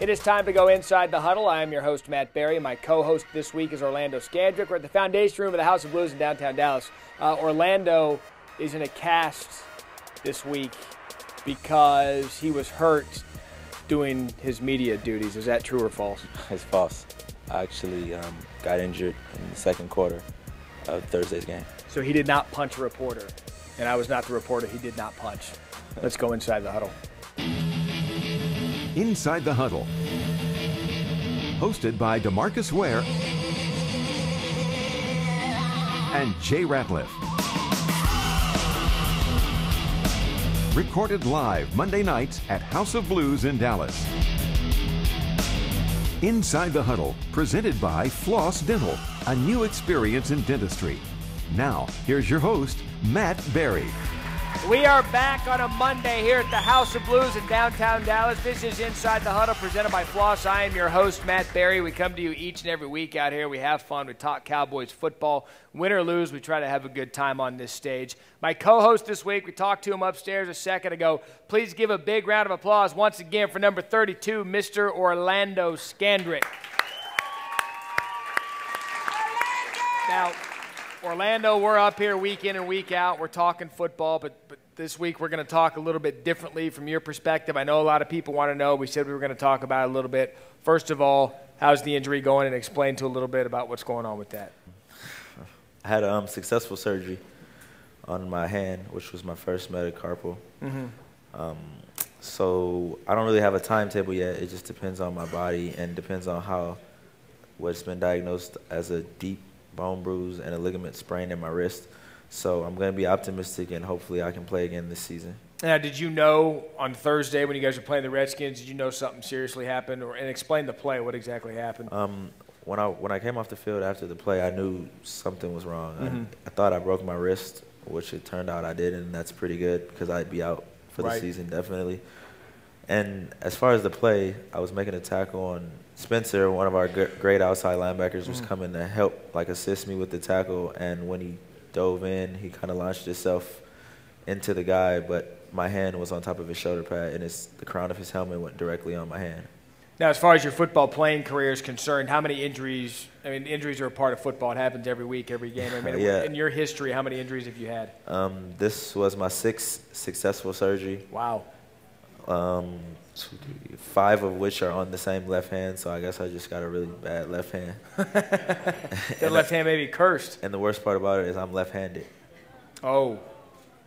It is time to go inside the huddle. I am your host, Matt Barry. My co host this week is Orlando Scandrick. We're at the foundation room of the House of Blues in downtown Dallas. Uh, Orlando is in a cast this week because he was hurt doing his media duties. Is that true or false? It's false. I actually um, got injured in the second quarter of Thursday's game. So he did not punch a reporter, and I was not the reporter. He did not punch. Let's go inside the huddle. Inside the Huddle. Hosted by DeMarcus Ware and Jay Ratliff. Recorded live Monday nights at House of Blues in Dallas. Inside the Huddle, presented by Floss Dental, a new experience in dentistry. Now, here's your host, Matt Barry. We are back on a Monday here at the House of Blues in downtown Dallas. This is Inside the Huddle presented by Floss. I am your host, Matt Barry. We come to you each and every week out here. We have fun. We talk Cowboys football. Win or lose, we try to have a good time on this stage. My co host this week, we talked to him upstairs a second ago. Please give a big round of applause once again for number 32, Mr. Orlando Scandrick. Now, Orlando, we're up here week in and week out. We're talking football, but, but this week we're going to talk a little bit differently from your perspective. I know a lot of people want to know. We said we were going to talk about it a little bit. First of all, how's the injury going, and explain to a little bit about what's going on with that. I had um, successful surgery on my hand, which was my first metacarpal. Mm-hmm. Um, so I don't really have a timetable yet. It just depends on my body and depends on how what's been diagnosed as a deep bone bruise and a ligament sprain in my wrist. So I'm going to be optimistic and hopefully I can play again this season. Now, did you know on Thursday when you guys were playing the Redskins, did you know something seriously happened? Or, and explain the play, what exactly happened? Um, when I when I came off the field after the play, I knew something was wrong. Mm-hmm. I, I, thought I broke my wrist, which it turned out I did, and that's pretty good because I'd be out for the season definitely. And as far as the play, I was making a tackle on Spencer, one of our great outside linebackers, was mm-hmm. coming to help, like assist me with the tackle. And when he dove in, he kind of launched himself into the guy, but my hand was on top of his shoulder pad, and his, the crown of his helmet went directly on my hand. Now, as far as your football playing career is concerned, how many injuries? I mean, injuries are a part of football. It happens every week, every game. I mean, yeah. in your history, how many injuries have you had? Um, this was my sixth successful surgery. Wow. Um, two, three, five of which are on the same left hand, so I guess I just got a really bad left hand. that left hand may be cursed. And the worst part about it is I'm left-handed. Oh,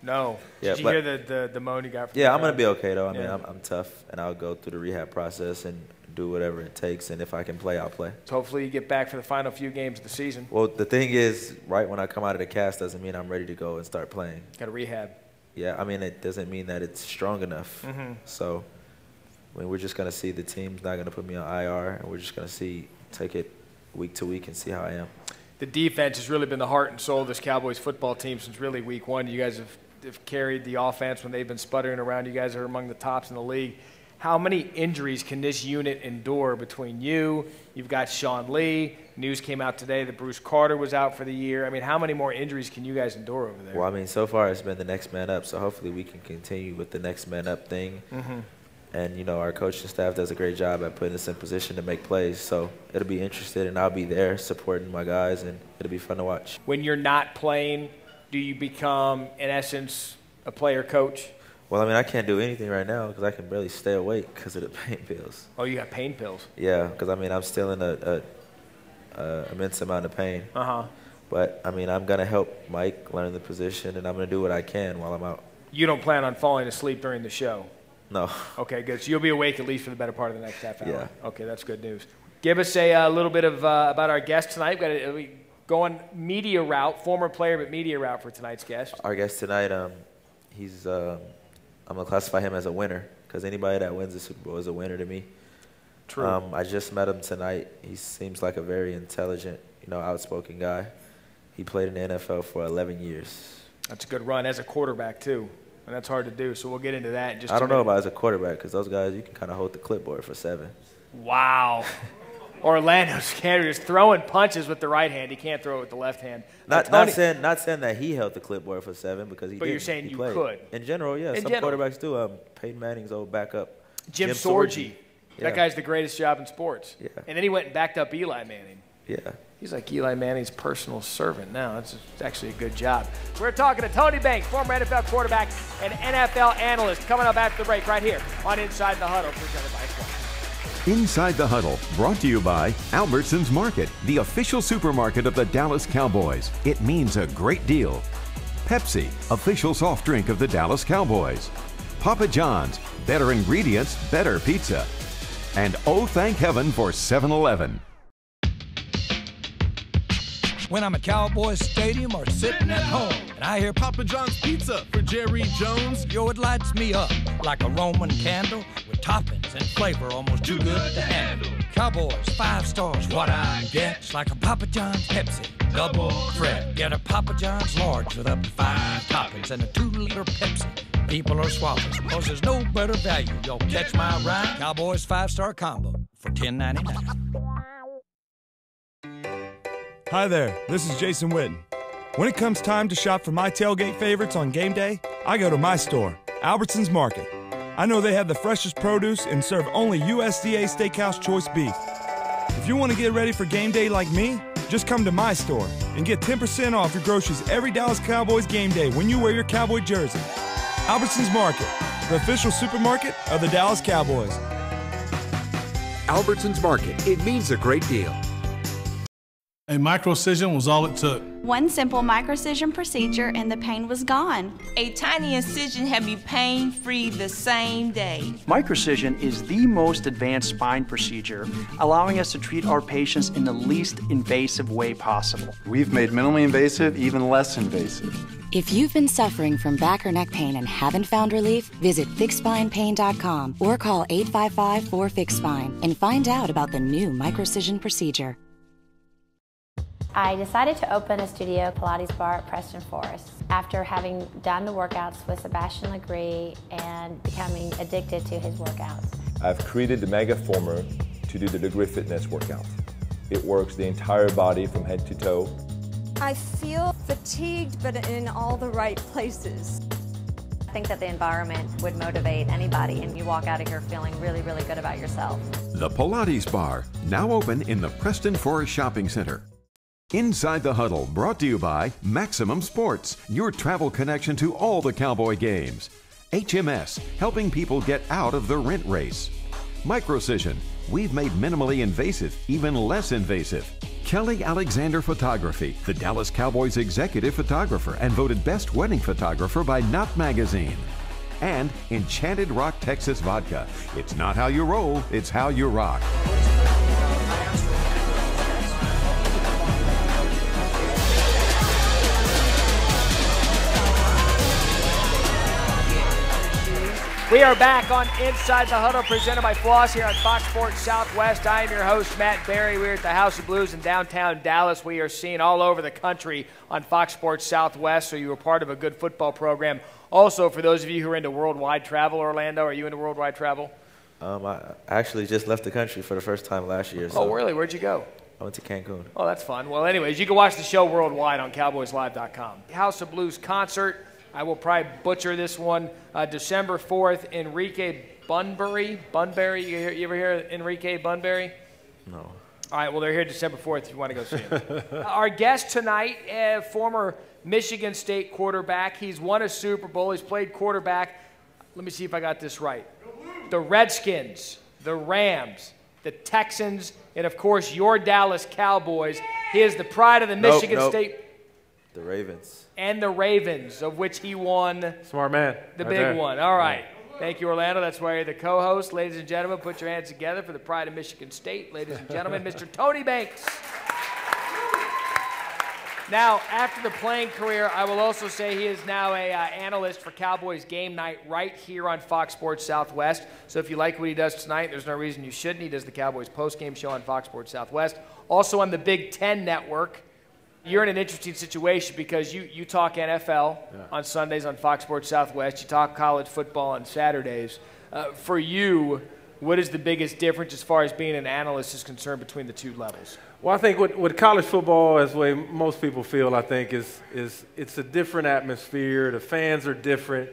no. Yeah, Did you hear the, the, the moan you got from Yeah, I'm going to be okay, though. I mean, I'm, I'm tough, and I'll go through the rehab process and do whatever it takes, and if I can play, I'll play. So hopefully you get back for the final few games of the season. Well, the thing is, right when I come out of the cast doesn't mean I'm ready to go and start playing. Got to rehab. Yeah, I mean, it doesn't mean that it's strong enough. Mm-hmm. So, I mean, we're just going to see the team's not going to put me on IR, and we're just going to see, take it week to week and see how I am. The defense has really been the heart and soul of this Cowboys football team since really week one. You guys have, have carried the offense when they've been sputtering around. You guys are among the tops in the league. How many injuries can this unit endure between you? You've got Sean Lee. News came out today that Bruce Carter was out for the year. I mean, how many more injuries can you guys endure over there? Well, I mean, so far it's been the next man up, so hopefully we can continue with the next man up thing. Mm-hmm. And, you know, our coaching staff does a great job at putting us in position to make plays. So it'll be interesting, and I'll be there supporting my guys, and it'll be fun to watch. When you're not playing, do you become, in essence, a player coach? Well, I mean, I can't do anything right now because I can barely stay awake because of the pain pills. Oh, you got pain pills? Yeah, because I mean, I'm still in a, a, a immense amount of pain. Uh huh. But I mean, I'm gonna help Mike learn the position, and I'm gonna do what I can while I'm out. You don't plan on falling asleep during the show? No. Okay, good. So you'll be awake at least for the better part of the next half hour. Yeah. Okay, that's good news. Give us a, uh, little bit of uh, about our guest tonight. We've got a, we going media route, former player, but media route for tonight's guest. Our guest tonight, um, he's. Um, I'm gonna classify him as a winner because anybody that wins the Super Bowl is a winner to me. True. Um, I just met him tonight. He seems like a very intelligent, you know, outspoken guy. He played in the NFL for 11 years. That's a good run as a quarterback too, and that's hard to do. So we'll get into that. In just I don't know about as a quarterback because those guys you can kind of hold the clipboard for seven. Wow. Orlando Scandrick is throwing punches with the right hand. He can't throw it with the left hand. Not, not saying not saying that he held the clipboard for seven because he. But didn't. you're saying he you played. could. In general, yeah. In some general. quarterbacks do. Um, Peyton Manning's old backup. Jim, Jim Sorgi. Yeah. That guy's the greatest job in sports. Yeah. And then he went and backed up Eli Manning. Yeah. He's like Eli Manning's personal servant now. It's actually a good job. We're talking to Tony Banks, former NFL quarterback and NFL analyst, coming up after the break right here on Inside the Huddle, presented by Fly. Inside the Huddle, brought to you by Albertsons Market, the official supermarket of the Dallas Cowboys. It means a great deal. Pepsi, official soft drink of the Dallas Cowboys. Papa John's, better ingredients, better pizza. And oh, thank heaven for 7 Eleven. When I'm at Cowboys Stadium or sitting at home and I hear Papa John's Pizza for Jerry Jones, yo, it lights me up like a Roman candle toppings and flavor almost too good to handle. Cowboys, five stars, what I get. It's like a Papa John's Pepsi, double threat. Get a Papa John's large with up to five toppings and a two liter Pepsi people are swallowing. Cause there's no better value. Y'all catch my ride? Cowboys five star combo for $10.99. Hi there, this is Jason Witten. When it comes time to shop for my tailgate favorites on game day, I go to my store, Albertsons Market. I know they have the freshest produce and serve only USDA Steakhouse Choice beef. If you want to get ready for game day like me, just come to my store and get 10% off your groceries every Dallas Cowboys game day when you wear your Cowboy jersey. Albertsons Market, the official supermarket of the Dallas Cowboys. Albertsons Market, it means a great deal. A microcision was all it took. One simple microcision procedure and the pain was gone. A tiny incision had me pain free the same day. Microcision is the most advanced spine procedure, allowing us to treat our patients in the least invasive way possible. We've made minimally invasive even less invasive. If you've been suffering from back or neck pain and haven't found relief, visit fixspinepain.com or call 855 4FIXSPINE and find out about the new microcision procedure. I decided to open a studio Pilates bar at Preston Forest after having done the workouts with Sebastian Lagree and becoming addicted to his workouts. I've created the Megaformer to do the Lagree Fitness workout. It works the entire body from head to toe. I feel fatigued, but in all the right places. I think that the environment would motivate anybody, and you walk out of here feeling really, really good about yourself. The Pilates Bar, now open in the Preston Forest Shopping Center. Inside the Huddle, brought to you by Maximum Sports, your travel connection to all the Cowboy games. HMS, helping people get out of the rent race. Microcision, we've made minimally invasive even less invasive. Kelly Alexander Photography, the Dallas Cowboys executive photographer and voted best wedding photographer by Knot Magazine. And Enchanted Rock Texas Vodka. It's not how you roll, it's how you rock. We are back on Inside the Huddle, presented by Floss here on Fox Sports Southwest. I am your host, Matt Barry. We're at the House of Blues in downtown Dallas. We are seen all over the country on Fox Sports Southwest, so you are part of a good football program. Also, for those of you who are into worldwide travel, Orlando, are you into worldwide travel? Um, I actually just left the country for the first time last year. So. Oh, really? Where'd you go? I went to Cancun. Oh, that's fun. Well, anyways, you can watch the show worldwide on CowboysLive.com. House of Blues concert I will probably butcher this one. Uh, December 4th, Enrique Bunbury. Bunbury, you, hear, you ever hear Enrique Bunbury? No. All right, well, they're here December 4th if you want to go see him. Our guest tonight, uh, former Michigan State quarterback. He's won a Super Bowl. He's played quarterback. Let me see if I got this right. The Redskins, the Rams, the Texans, and of course, your Dallas Cowboys. He is the pride of the nope, Michigan nope. State. The Ravens and the Ravens, of which he won Smart man. the right big there. one. All right. Thank you, Orlando. That's why you're the co host. Ladies and gentlemen, put your hands together for the pride of Michigan State. Ladies and gentlemen, Mr. Tony Banks. Now, after the playing career, I will also say he is now a uh, analyst for Cowboys Game Night right here on Fox Sports Southwest. So if you like what he does tonight, there's no reason you shouldn't. He does the Cowboys post-game show on Fox Sports Southwest. Also on the Big Ten Network you're in an interesting situation because you, you talk NFL yeah. on Sundays on Fox Sports Southwest. You talk college football on Saturdays. Uh, for you, what is the biggest difference as far as being an analyst is concerned between the two levels? Well, I think with, with college football, as way most people feel, I think is is it's a different atmosphere. The fans are different.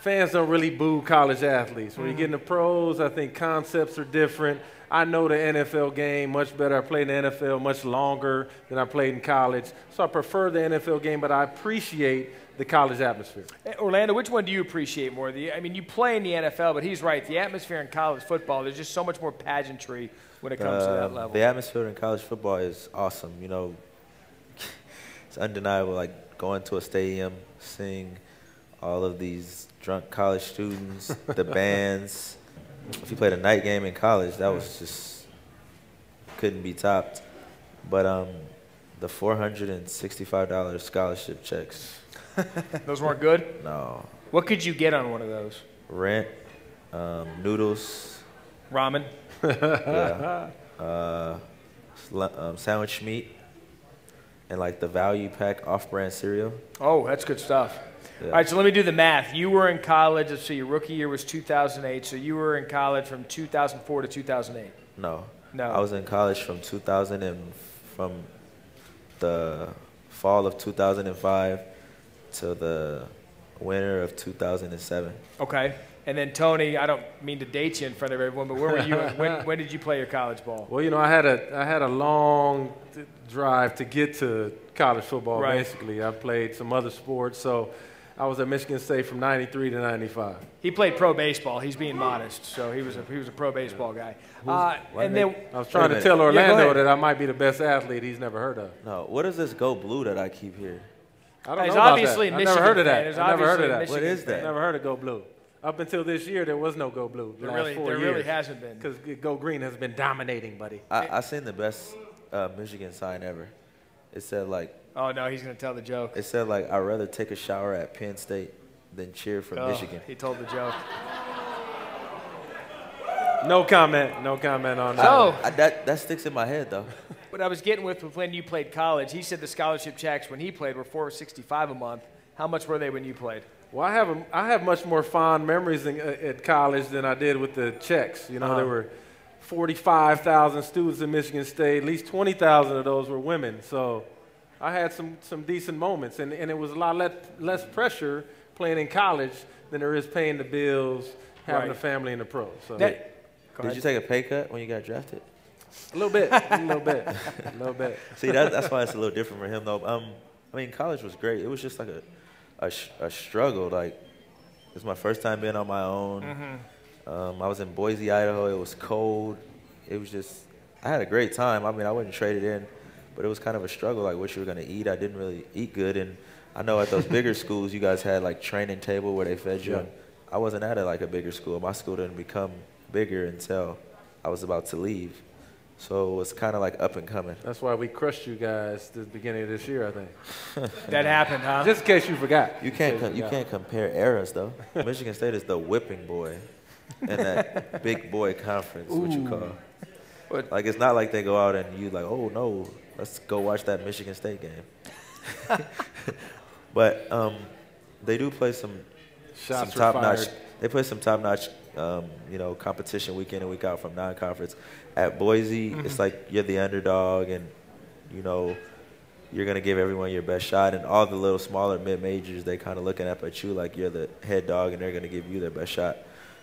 fans don't really boo college athletes. When mm-hmm. you get in the pros, I think concepts are different. I know the NFL game much better. I played in the NFL much longer than I played in college. So I prefer the NFL game, but I appreciate the college atmosphere. Orlando, which one do you appreciate more? The, I mean, you play in the NFL, but he's right. The atmosphere in college football, there's just so much more pageantry when it comes uh, to that uh, level. The atmosphere in college football is awesome. You know, it's undeniable. Like going to a stadium, seeing all of these drunk college students, the bands. If you played a night game in college, that was just couldn't be topped. But um, the four hundred and sixty-five dollars scholarship checks. those weren't good. No. What could you get on one of those? Rent, um, noodles, ramen. yeah. Uh, um, sandwich meat, and like the value pack off-brand cereal. Oh, that's good stuff. Yeah. All right, so let me do the math. You were in college, let's see, your rookie year was 2008, so you were in college from 2004 to 2008. No. No. I was in college from 2000 and from the fall of 2005 to the winter of 2007. Okay. And then Tony, I don't mean to date you in front of everyone, but where were you? when, when did you play your college ball? Well, you know, I had a I had a long drive to get to college football. Right. Basically, I played some other sports, so I was at Michigan State from 93 to 95. He played pro baseball. He's being modest, so he was a, he was a pro baseball guy. Uh, and then I was trying to tell Orlando yeah, that I might be the best athlete he's never heard of. No, what is this go blue that I keep hearing? I don't know about obviously that. I've never heard of that. I've never heard of that. What is that? I never heard of go blue. Up until this year, there was no go blue. The there really, there years. really hasn't been. Because go green has been dominating, buddy. I, I seen the best uh, Michigan sign ever. It said like. Oh no, he's gonna tell the joke. It said like I'd rather take a shower at Penn State than cheer for oh, Michigan. He told the joke. No comment. No comment on that. Oh, I, that that sticks in my head though. what I was getting with when you played college, he said the scholarship checks when he played were 465 a month. How much were they when you played? Well, I have a, I have much more fond memories in, uh, at college than I did with the checks. You know, uh-huh. there were 45,000 students in Michigan State. At least 20,000 of those were women. So I had some some decent moments, and, and it was a lot less, less pressure playing in college than there is paying the bills, having right. a family in the pros. So. That, did you take a pay cut when you got drafted? A little bit, a little bit, a little bit. See, that, that's why it's a little different for him, though. Um, I mean, college was great. It was just like a, a, a struggle. Like, it was my first time being on my own. Mm-hmm. Um, I was in Boise, Idaho. It was cold. It was just, I had a great time. I mean, I wouldn't trade it in, but it was kind of a struggle, like what you were going to eat. I didn't really eat good. And I know at those bigger schools, you guys had like training table where they fed you. Yeah. I wasn't at a, like a bigger school. My school didn't become bigger until I was about to leave. So it was kind of like up and coming. That's why we crushed you guys the beginning of this year, I think. that happened, huh? Just in case you forgot. You can't com- you can't compare eras though. Michigan State is the whipping boy in that big boy conference, Ooh. what you call. What? Like it's not like they go out and you like, oh no, let's go watch that Michigan State game. but um, they do play some Shots some top notch. They play some top notch um, you know, competition week in and week out from non-conference. At Boise, mm-hmm. it's like you're the underdog, and you know, you're gonna give everyone your best shot. And all the little smaller mid majors, they kind of looking up at you like you're the head dog, and they're gonna give you their best shot.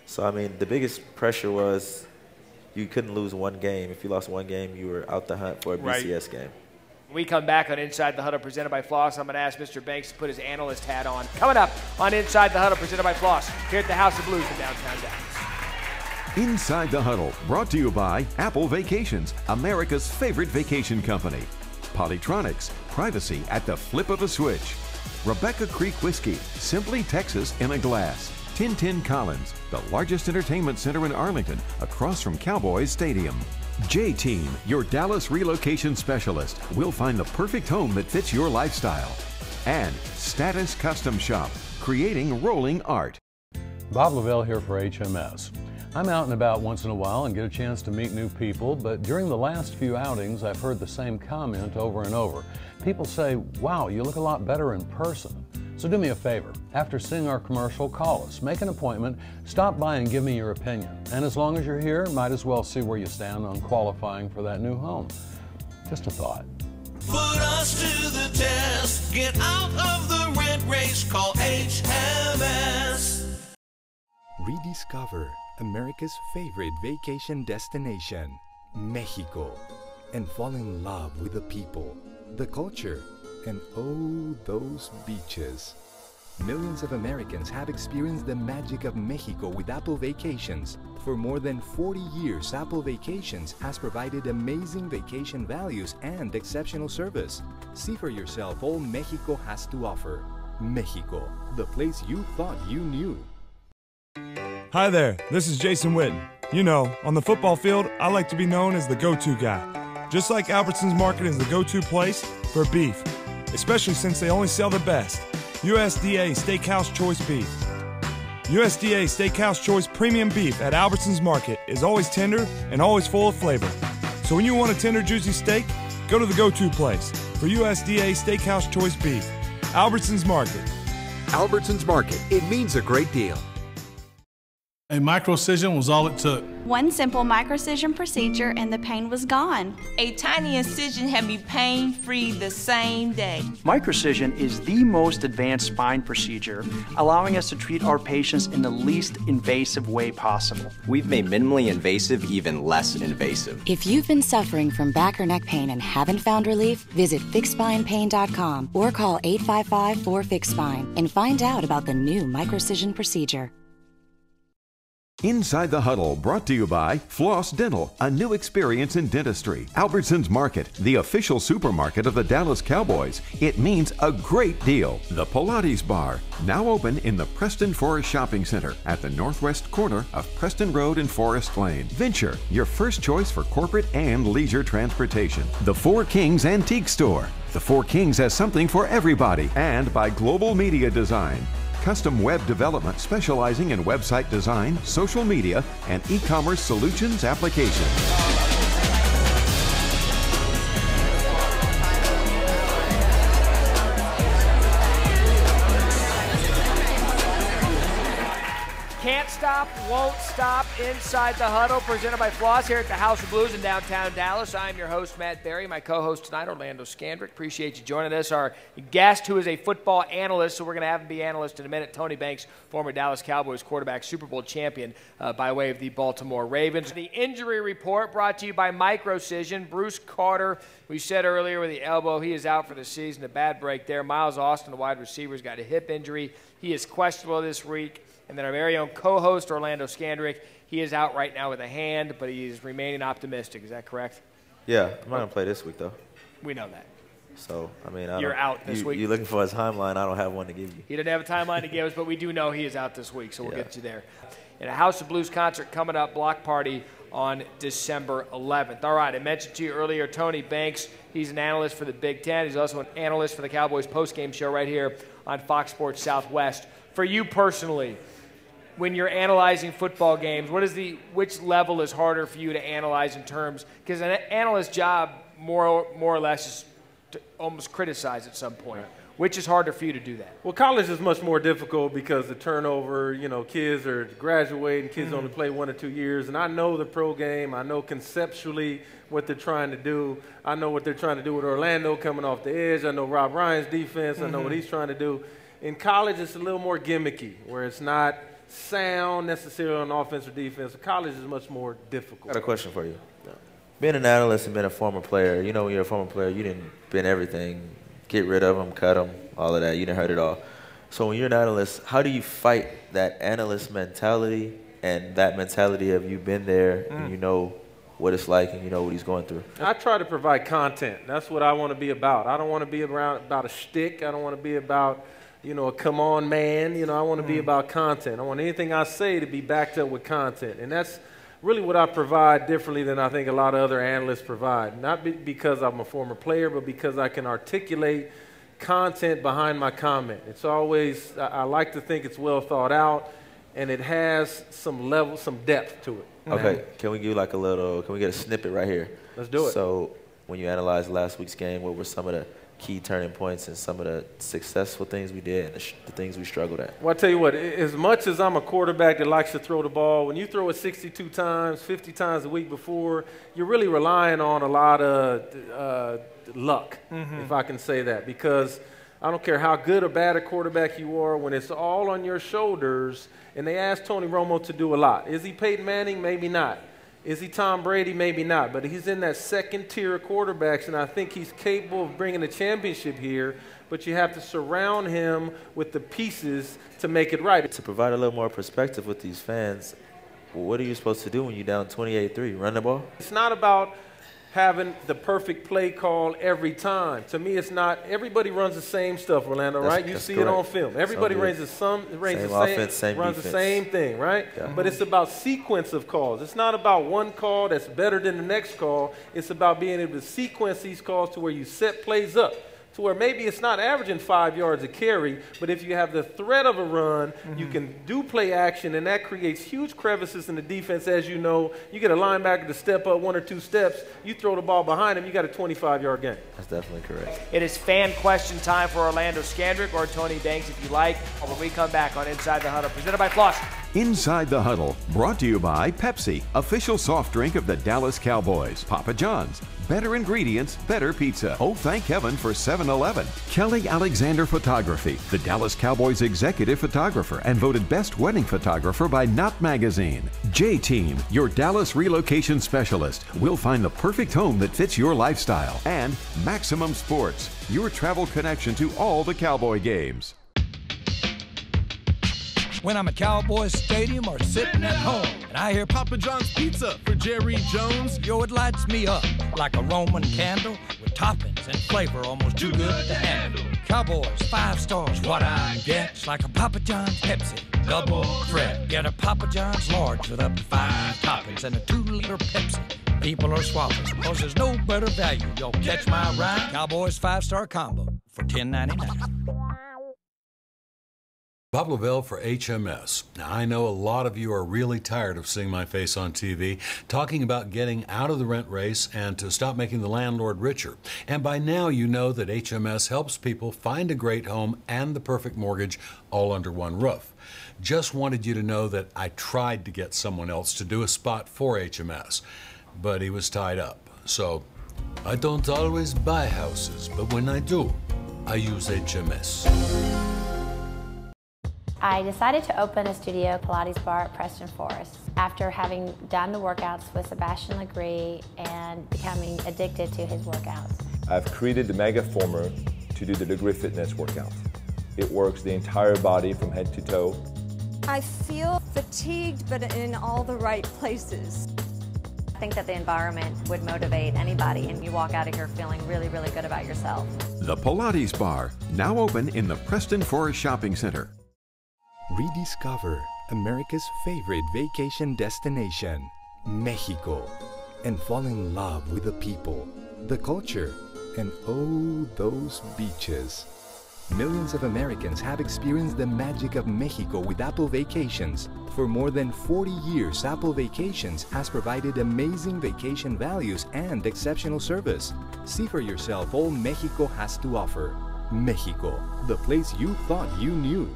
So I mean, the biggest pressure was you couldn't lose one game. If you lost one game, you were out the hunt for a BCS right. game. We come back on Inside the Huddle presented by Floss. I'm going to ask Mr. Banks to put his analyst hat on. Coming up on Inside the Huddle presented by Floss here at the House of Blues in downtown Dallas. Inside the Huddle brought to you by Apple Vacations, America's favorite vacation company. Polytronics, privacy at the flip of a switch. Rebecca Creek Whiskey, simply Texas in a glass. Tin Collins, the largest entertainment center in Arlington, across from Cowboys Stadium. J Team, your Dallas relocation specialist, will find the perfect home that fits your lifestyle. And Status Custom Shop, creating rolling art. Bob Lavelle here for HMS. I'm out and about once in a while and get a chance to meet new people, but during the last few outings, I've heard the same comment over and over. People say, wow, you look a lot better in person. So do me a favor. After seeing our commercial, call us, make an appointment, stop by and give me your opinion. And as long as you're here, might as well see where you stand on qualifying for that new home. Just a thought. Put us to the test. Get out of the rent race. Call HMS. discover America's favorite vacation destination, Mexico, and fall in love with the people, the culture, and oh, those beaches. Millions of Americans have experienced the magic of Mexico with Apple Vacations. For more than 40 years, Apple Vacations has provided amazing vacation values and exceptional service. See for yourself all Mexico has to offer. Mexico, the place you thought you knew. Hi there, this is Jason Witten. You know, on the football field, I like to be known as the go to guy. Just like Albertsons Market is the go to place for beef, especially since they only sell the best USDA Steakhouse Choice Beef. USDA Steakhouse Choice Premium Beef at Albertsons Market is always tender and always full of flavor. So when you want a tender, juicy steak, go to the go to place for USDA Steakhouse Choice Beef. Albertsons Market. Albertsons Market. It means a great deal. A microcision was all it took. One simple microcision procedure and the pain was gone. A tiny incision had me pain free the same day. Microcision is the most advanced spine procedure, allowing us to treat our patients in the least invasive way possible. We've made minimally invasive even less invasive. If you've been suffering from back or neck pain and haven't found relief, visit fixspinepain.com or call 855 4FIX Spine and find out about the new microcision procedure. Inside the Huddle, brought to you by Floss Dental, a new experience in dentistry. Albertsons Market, the official supermarket of the Dallas Cowboys. It means a great deal. The Pilates Bar, now open in the Preston Forest Shopping Center at the northwest corner of Preston Road and Forest Lane. Venture, your first choice for corporate and leisure transportation. The Four Kings Antique Store. The Four Kings has something for everybody. And by Global Media Design custom web development specializing in website design, social media, and e commerce solutions applications. Can't stop, won't stop inside the huddle. Presented by Floss here at the House of Blues in downtown Dallas. I'm your host, Matt Barry. My co host tonight, Orlando Scandrick. Appreciate you joining us. Our guest, who is a football analyst, so we're going to have him be analyst in a minute, Tony Banks, former Dallas Cowboys quarterback, Super Bowl champion uh, by way of the Baltimore Ravens. The injury report brought to you by Microcision. Bruce Carter, we said earlier with the elbow, he is out for the season. A bad break there. Miles Austin, the wide receiver, has got a hip injury. He is questionable this week. And then our very own co host, Orlando Scandrick, he is out right now with a hand, but he is remaining optimistic. Is that correct? Yeah, I'm not going to play this week, though. We know that. So, I mean, I You're out this you, week. You're looking for a timeline. I don't have one to give you. He didn't have a timeline to give us, but we do know he is out this week, so we'll Yeah. get you there. And a House of Blues concert coming up, block party on December 11th. All right, I mentioned to you earlier Tony Banks. He's an analyst for the Big Ten. He's also an analyst for the Cowboys postgame show right here on Fox Sports Southwest. For you personally, when you're analyzing football games, what is the which level is harder for you to analyze in terms? Because an analyst's job, more more or less, is to almost criticize at some point. Which is harder for you to do that? Well, college is much more difficult because the turnover, you know, kids are graduating, kids Mhm. only play one or two years. And I know the pro game. I know conceptually what they're trying to do. I know what they're trying to do with Orlando coming off the edge. I know Rob Ryan's defense. I know what Mhm. he's trying to do. In college, it's a little more gimmicky, where it's not sound necessarily on offense or defense. College is much more difficult. I got a question for you. Being an analyst and being a former player, you know, when you're a former player, you didn't bend everything, get rid of them, cut them, all of that. You didn't hurt it all. So when you're an analyst, how do you fight that analyst mentality and that mentality of you've been there Mm. and you know what it's like and you know what he's going through? I try to provide content. That's what I want to be about. I don't want to be around about a shtick. I don't want to be about, you know, a come on man. You know, I want to be Mm. about content. I want anything I say to be backed up with content, and that's really what I provide differently than I think a lot of other analysts provide. Not be, because I'm a former player, but because I can articulate content behind my comment. It's always I, I like to think it's well thought out, and it has some level, some depth to it. Okay, can we give like a little, can we get a snippet right here? Let's do it. So when you analyzed last week's game, what were some of the key turning points and some of the successful things we did and the, sh- the things we struggled at? Well, I tell you what, as much as I'm a quarterback that likes to throw the ball, when you throw it 62 times, 50 times a week before, you're really relying on a lot of uh, luck, Mhm. if I can say that, because I don't care how good or bad a quarterback you are, when it's all on your shoulders, and they asked Tony Romo to do a lot. Is he Peyton Manning? Maybe not. Is he Tom Brady? Maybe not. But he's in that second tier of quarterbacks, and I think he's capable of bringing a championship here. But you have to surround him with the pieces to make it right. To provide a little more perspective with these fans, what are you supposed to do when you're down 28-3? Run the ball? It's not about having the perfect play call every time. To me, it's not. Everybody runs the same stuff, Orlando, That's- right? You see correct. it on film. Everybody So runs the some runs Same the same, offense, same runs the same thing, right? Yeah. But it's about sequence of calls. It's not about one call that's better than the next call. It's about being able to sequence these calls to where you set plays up. To where maybe it's not averaging five yards a carry, but if you have the threat of a run, you mm-hmm. can do play action, and that creates huge crevices in the defense. As you know, you get a linebacker to step up one or two steps, you throw the ball behind him, you got a 25 yard game. That's definitely correct. It is fan question time for Orlando Scandrick or Tony Banks if you like. When we come back on Inside the Huddle, presented by Floss. Inside the Huddle, brought to you by Pepsi, official soft drink of the Dallas Cowboys. Papa John's, better ingredients, better pizza. Oh, thank heaven for 7 Eleven. Kelly Alexander Photography, the Dallas Cowboys executive photographer and voted best wedding photographer by Knot Magazine. J Team, your Dallas relocation specialist, will find the perfect home that fits your lifestyle. And Maximum Sports, your travel connection to all the Cowboy games. When I'm at Cowboys Stadium or sitting at home and I hear Papa John's Pizza for Jerry Jones, yo, it lights me up like a Roman candle with toppings and flavor almost too good to handle. Cowboys, five stars, what I get. It's like a Papa John's Pepsi, double threat. Get a Papa John's large with up to five toppings and a two liter Pepsi. People are swapping because there's no better value. Y'all catch my ride? Cowboys five star combo for ten ninety nine. Bob Lavelle for HMS. Now, I know a lot of you are really tired of seeing my face on TV talking about getting out of the rent race and to stop making the landlord richer. And by now, you know that HMS helps people find a great home and the perfect mortgage all under one roof. Just wanted you to know that I tried to get someone else to do a spot for HMS, but he was tied up. So I don't always buy houses, but when I do, I use HMS. I decided to open a studio Pilates bar at Preston Forest after having done the workouts with Sebastian Lagree and becoming addicted to his workouts. I've created the Mega Former to do the Lagree Fitness workout. It works the entire body from head to toe. I feel fatigued, but in all the right places. I think that the environment would motivate anybody, and you walk out of here feeling really, really good about yourself. The Pilates Bar, now open in the Preston Forest Shopping Center. Rediscover America's favorite vacation destination, Mexico, and fall in love with the people, the culture, and oh, those beaches. Millions of Americans have experienced the magic of Mexico with Apple Vacations. For more than 40 years, Apple Vacations has provided amazing vacation values and exceptional service. See for yourself all Mexico has to offer. Mexico, the place you thought you knew.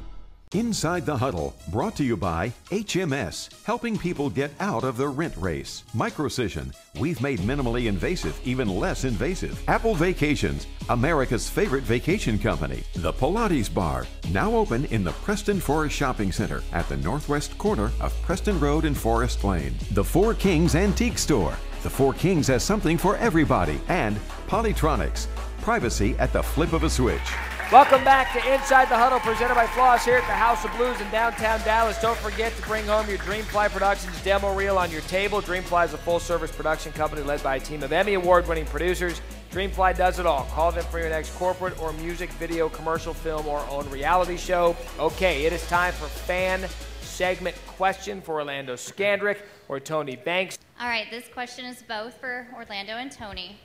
Inside the Huddle, brought to you by HMS, helping people get out of the rent race. Microcision, we've made minimally invasive even less invasive. Apple Vacations, America's favorite vacation company. The Pilates Bar, now open in the Preston Forest Shopping Center at the northwest corner of Preston Road and Forest Lane. The Four Kings Antique Store. The Four Kings has something for everybody. And Polytronics, privacy at the flip of a switch. Welcome back to Inside the Huddle, presented by Floss here at the House of Blues in downtown Dallas. Don't forget to bring home your Dreamfly Productions demo reel on your table. Dreamfly is a full service production company led by a team of Emmy Award winning producers. Dreamfly does it all. Call them for your next corporate or music, video, commercial, film, or own reality show. Okay, it is time for fan segment question for Orlando Scandrick or Tony Banks. All right, this question is both for Orlando and Tony.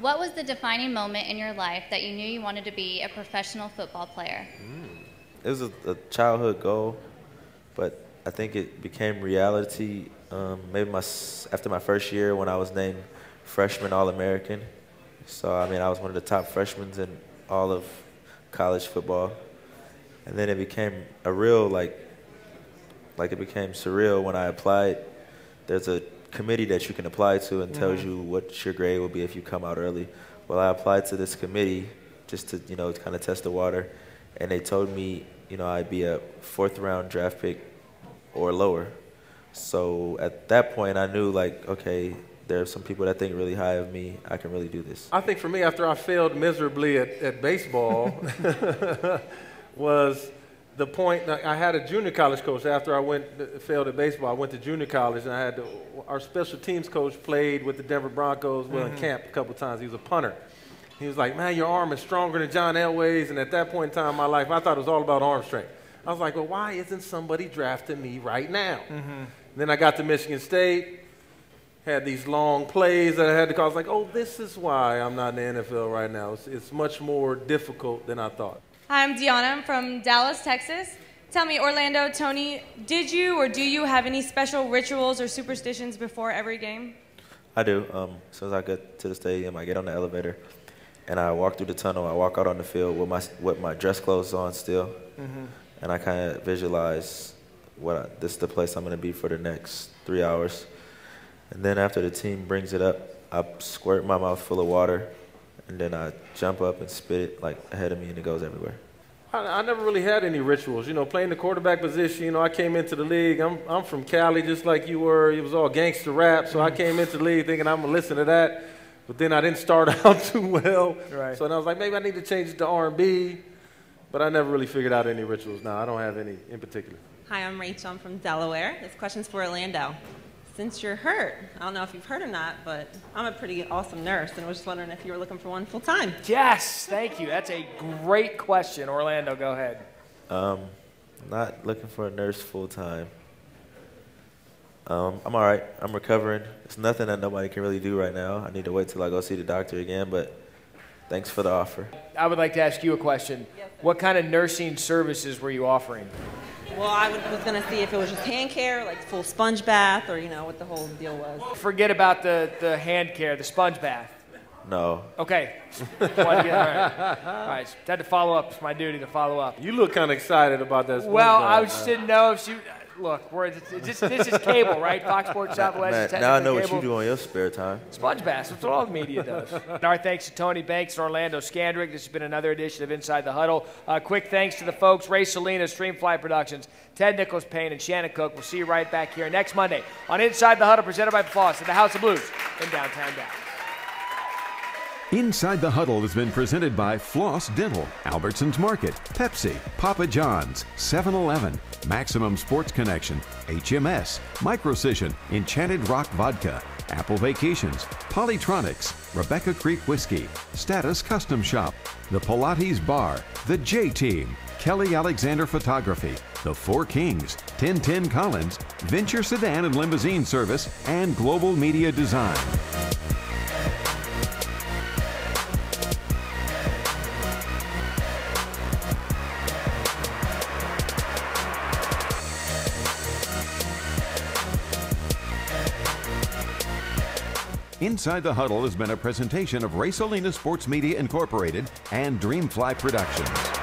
What was the defining moment in your life that you knew you wanted to be a professional football player? It was a, a childhood goal, but I think it became reality um, maybe my after my first year when I was named freshman All American. So I mean I was one of the top freshmen in all of college football, and then it became a real like like it became surreal when I applied. There's a committee that you can apply to and tells Mhm. you what your grade will be if you come out early. Well, I applied to this committee, just to you know kind of test the water, and they told me you know I'd be a fourth round draft pick or lower. So at that point, I knew like okay, there are some people that think really high of me. I can really do this. I think for me, after I failed miserably at, at baseball, was the point I had a junior college coach after I went failed at baseball. I went to junior college and I had to, our special teams coach played with the Denver Broncos mm-hmm. in camp a couple times. He was a punter. He was like, "Man, your arm is stronger than John Elway's." And at that point in time in my life, I thought it was all about arm strength. I was like, "Well, why isn't somebody drafting me right now?" Mm-hmm. Then I got to Michigan State, had these long plays that I had to call. I was like, "Oh, this is why I'm not in the NFL right now. It's, it's much more difficult than I thought." Hi, I'm Deanna. I'm from Dallas, Texas. Tell me, Orlando, Tony, did you or do you have any special rituals or superstitions before every game? I do. Um, as soon as I get to the stadium, I get on the elevator, and I walk through the tunnel. I walk out on the field with my with my dress clothes on still, mm-hmm. and I kind of visualize what I, this is the place I'm going to be for the next three hours. And then after the team brings it up, I squirt my mouth full of water and then I jump up and spit it like ahead of me, and it goes everywhere. I, I, never really had any rituals. You know, playing the quarterback position, you know, I came into the league. I'm, I'm from Cali, just like you were. It was all gangster rap, so I came into the league thinking I'm going to listen to that. But then I didn't start out too well. Right. So then I was like, maybe I need to change it to R&B. But I never really figured out any rituals. Now I don't have any in particular. Hi, I'm Rachel. I'm from Delaware. This question's for Orlando since you're hurt, I don't know if you've heard or not, but I'm a pretty awesome nurse, and I was just wondering if you were looking for one full time. Yes, thank you. That's a great question. Orlando, go ahead. Um, not looking for a nurse full time. Um, I'm all right. I'm recovering. It's nothing that nobody can really do right now. I need to wait till I go see the doctor again, but thanks for the offer. I would like to ask you a question. Yes, what kind of nursing services were you offering? Well, I was going to see if it was just hand care, like full sponge bath, or you know what the whole deal was. Forget about the, the hand care, the sponge bath. No. Okay. all right. All right. Had to follow up. It's my duty to follow up. You look kind of excited about that. Well, I just didn't know if she look, we're, this, this is cable, right? Fox Sports Southwest. now I know cable. what you do on your spare time. Sponge bass. That's what all the media does. and our thanks to Tony Banks and Orlando Scandrick. This has been another edition of Inside the Huddle. Uh, quick thanks to the folks, Ray Salinas, Dreamfly Productions, Ted Nichols Payne, and Shannon Cook. We'll see you right back here next Monday on Inside the Huddle, presented by Floss at the House of Blues in downtown Dallas. Inside the Huddle has been presented by Floss Dental, Albertsons Market, Pepsi, Papa John's, 7 Eleven, Maximum Sports Connection, HMS, Microcision, Enchanted Rock Vodka, Apple Vacations, Polytronics, Rebecca Creek Whiskey, Status Custom Shop, The Pilates Bar, The J Team, Kelly Alexander Photography, The Four Kings, 1010 Collins, Venture Sedan and Limousine Service, and Global Media Design. Inside the Huddle has been a presentation of Ray Sports Media Incorporated and Dreamfly Productions.